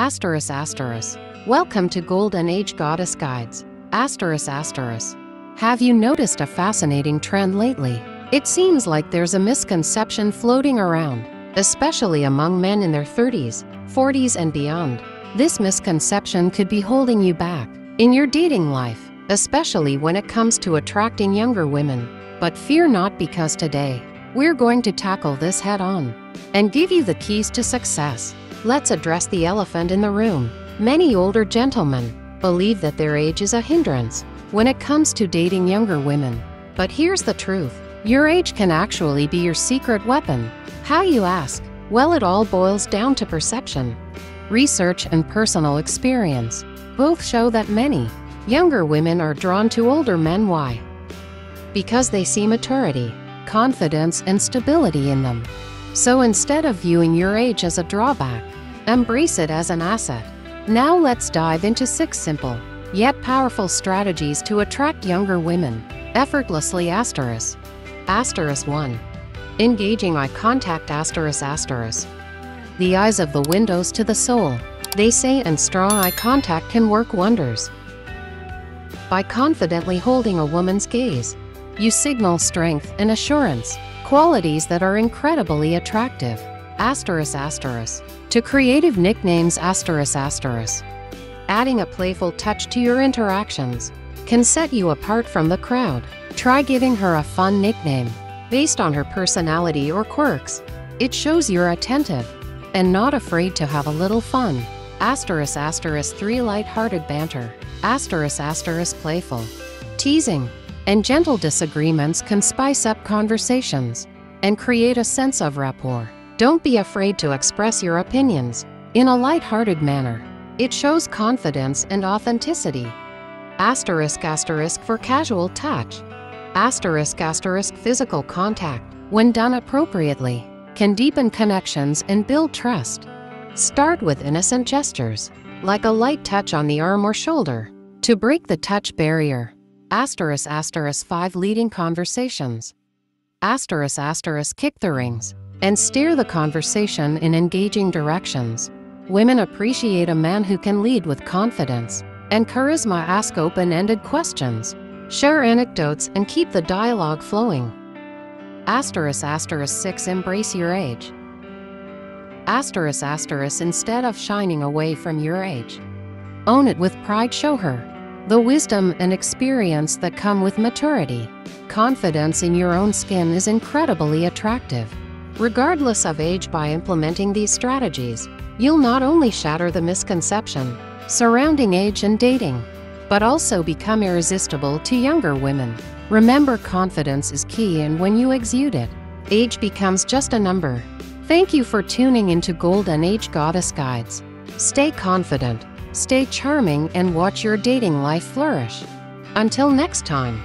Asterisk asterisk. Welcome to Golden Age Goddess Guides. Asterisk asterisk. Have you noticed a fascinating trend lately? It seems like there's a misconception floating around, especially among men in their 30s, 40s, and beyond. This misconception could be holding you back in your dating life, especially when it comes to attracting younger women. But fear not because today, we're going to tackle this head on and give you the keys to success. Let's address the elephant in the room. Many older gentlemen believe that their age is a hindrance when it comes to dating younger women. But here's the truth your age can actually be your secret weapon. How you ask? Well, it all boils down to perception. Research and personal experience both show that many younger women are drawn to older men. Why? Because they see maturity, confidence, and stability in them. So instead of viewing your age as a drawback, embrace it as an asset. Now let's dive into six simple, yet powerful strategies to attract younger women, effortlessly asterisk. Asterisk 1. Engaging eye contact asterisk asterisk. The eyes of the windows to the soul, they say and strong eye contact can work wonders. By confidently holding a woman's gaze, you signal strength and assurance, qualities that are incredibly attractive. Asterisk asterisk. To creative nicknames asterisk asterisk. Adding a playful touch to your interactions can set you apart from the crowd. Try giving her a fun nickname based on her personality or quirks. It shows you're attentive and not afraid to have a little fun. Asterisk asterisk 3 light-hearted banter. Asterisk asterisk playful. Teasing and gentle disagreements can spice up conversations and create a sense of rapport. Don't be afraid to express your opinions in a light-hearted manner. It shows confidence and authenticity. Asterisk asterisk for casual touch. Asterisk asterisk physical contact, when done appropriately, can deepen connections and build trust. Start with innocent gestures, like a light touch on the arm or shoulder, to break the touch barrier. Asterisk asterisk 5 leading conversations. Asterisk asterisk kick the rings and steer the conversation in engaging directions. Women appreciate a man who can lead with confidence and charisma. Ask open ended questions, share anecdotes, and keep the dialogue flowing. Asterisk asterisk 6 Embrace your age. Asterisk asterisk instead of shining away from your age. Own it with pride, show her the wisdom and experience that come with maturity. Confidence in your own skin is incredibly attractive. Regardless of age, by implementing these strategies, you'll not only shatter the misconception surrounding age and dating, but also become irresistible to younger women. Remember, confidence is key, and when you exude it, age becomes just a number. Thank you for tuning into Golden Age Goddess Guides. Stay confident, stay charming, and watch your dating life flourish. Until next time.